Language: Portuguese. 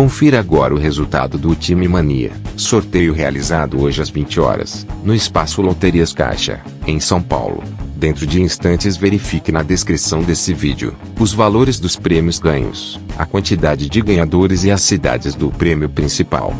Confira agora o resultado do Time Mania, sorteio realizado hoje às 20 horas, no Espaço Loterias Caixa, em São Paulo. Dentro de instantes verifique na descrição desse vídeo, os valores dos prêmios ganhos, a quantidade de ganhadores e as cidades do prêmio principal.